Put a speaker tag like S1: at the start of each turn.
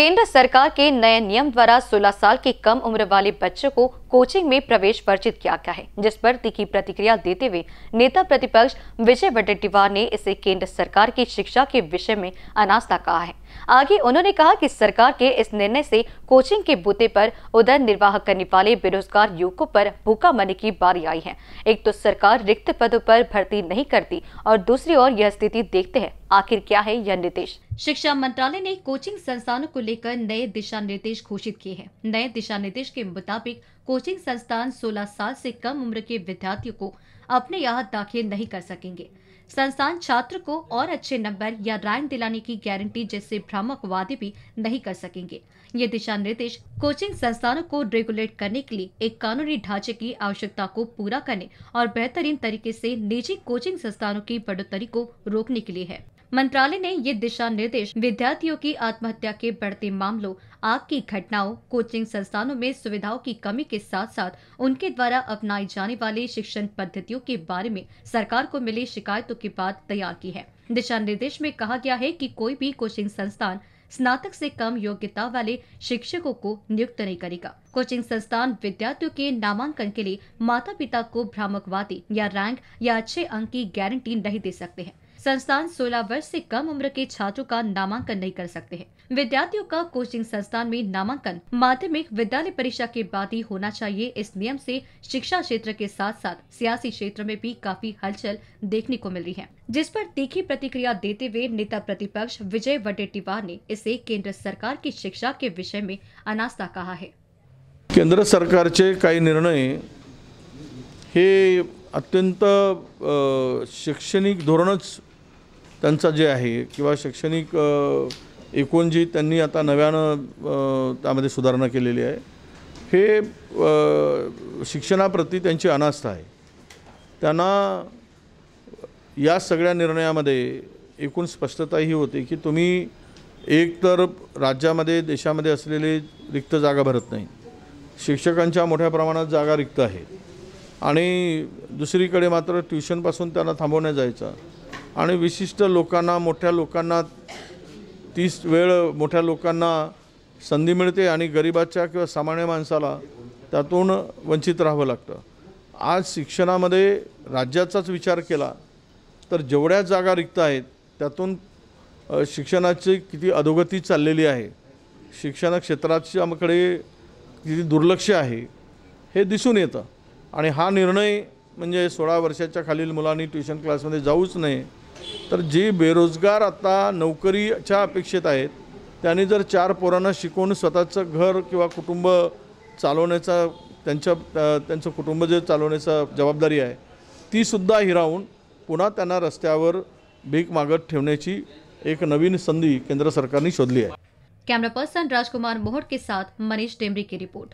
S1: केंद्र सरकार के नए नियम द्वारा 16 साल की कम उम्र वाले बच्चों को कोचिंग में प्रवेश वर्जित किया गया है, जिस पर तीखी प्रतिक्रिया देते हुए नेता प्रतिपक्ष विजय वडेट्टीवार ने इसे केंद्र सरकार की शिक्षा के विषय में अनास्था कहा है। आगे उन्होंने कहा कि सरकार के इस निर्णय से कोचिंग के बूते पर उदर निर्वाह करने वाले बेरोजगार युवकों पर भूखा मरने की बारी आई है। एक तो सरकार रिक्त पदों पर भर्ती नहीं करती और दूसरी ओर यह स्थिति देखते हैं, आखिर क्या है यह निर्देश? शिक्षा मंत्रालय ने कोचिंग संस्थानों को लेकर नए दिशा निर्देश घोषित किए हैं। नए दिशा निर्देश के मुताबिक कोचिंग संस्थान 16 साल से कम उम्र के विद्यार्थियों को अपने यहाँ दाखिल नहीं कर सकेंगे। संस्थान छात्र को और अच्छे नंबर या रैंक दिलाने की गारंटी जैसे भ्रामक वादे भी नहीं कर सकेंगे। ये दिशा निर्देश कोचिंग संस्थानों को रेगुलेट करने के लिए एक कानूनी ढांचे की आवश्यकता को पूरा करने और बेहतरीन तरीके से निजी कोचिंग संस्थानों की बढ़ोतरी को रोकने के लिए है। मंत्रालय ने ये दिशा निर्देश विद्यार्थियों की आत्महत्या के बढ़ते मामलों, आग की घटनाओं, कोचिंग संस्थानों में सुविधाओं की कमी के साथ साथ उनके द्वारा अपनाई जाने वाली शिक्षण पद्धतियों के बारे में सरकार को मिली शिकायतों के बाद तैयार की है। दिशा निर्देश में कहा गया है कि कोई भी कोचिंग संस्थान स्नातक से कम योग्यता वाले शिक्षकों को नियुक्त नहीं करेगा। कोचिंग संस्थान विद्यार्थियों के नामांकन के लिए माता पिता को भ्रामकवादी या रैंक या अच्छे अंक की गारंटी नहीं दे सकते हैं। संस्थान 16 वर्ष से कम उम्र के छात्रों का नामांकन नहीं कर सकते हैं। विद्यार्थियों का कोचिंग संस्थान में नामांकन माध्यमिक विद्यालय परीक्षा के बाद ही होना चाहिए। इस नियम से शिक्षा क्षेत्र के साथ साथ सियासी क्षेत्र में भी काफ़ी हलचल देखने को मिल रही है। जिस पर तीखी प्रतिक्रिया देते हुए नेता प्रतिपक्ष विजय वडेट्टीवार ने इसे केंद्र सरकार की शिक्षा के विषय में अनास्था कहा है।
S2: केंद्र सरकार सरकारचे काही निर्णय अत्यंत शैक्षणिक धोरणच त्यांचा जे आहे किंवा शैक्षणिक एकूण जी त्यांनी आता नव्यानं त्यामध्ये सुधारणा केलेली आहे हे शिक्षणाप्रती त्यांची अनास्था आहे. त्यांना या सगळ्या निर्णयामध्ये एकूण स्पष्टता ही होती की तुम्ही एक तर राज्यामध्ये देशामध्ये असलेले रिक्त जागा भरत नाही. शिक्षकांच्या मोठ्या प्रमाणात जागा रिक्त आहेत आणि दुसरीकडे मात्र ट्युशनपासून त्यांना थांबवण्यात जायचं. आणि विशिष्ट लोकांना मोठ्या लोकांना तीच वेळ मोठ्या लोकांना संधी मिळते आणि गरिबाच्या किंवा सामान्य माणसाला त्यातून वंचित राहावं लागतं. आज शिक्षणामध्ये राज्याचाच विचार केला तर जेवढ्या जागा रिक्त आहेत त्यातून शिक्षणाची किती अधोगती चाललेली आहे शिक्षण क्षेत्राच्याकडे किती दुर्लक्ष आहे हे दिसून येतं. आणि हा निर्णय म्हणजे सोळा वर्षाच्या खालील मुलांनी ट्युशन क्लासमध्ये जाऊच नये तर जे बेरोजगार आता नोकरीच्या अपेक्षेत आहेत त्यांनी जर चार पोरांना शिकवून स्वतःचं घर किंवा कुटुंब चालवण्याचा त्यांच्या त्यांचं कुटुंब जे चालवण्याचा जबाबदारी आहे तीसुद्धा हिरावून पुन्हा त्यांना रस्त्यावर भीक मागत ठेवण्याची एक नवीन संधी केंद्र सरकारने शोधली आहे.
S1: कैमरा पर्सन राजकुमार मोहट के साथ मनीष टेमरी की रिपोर्ट।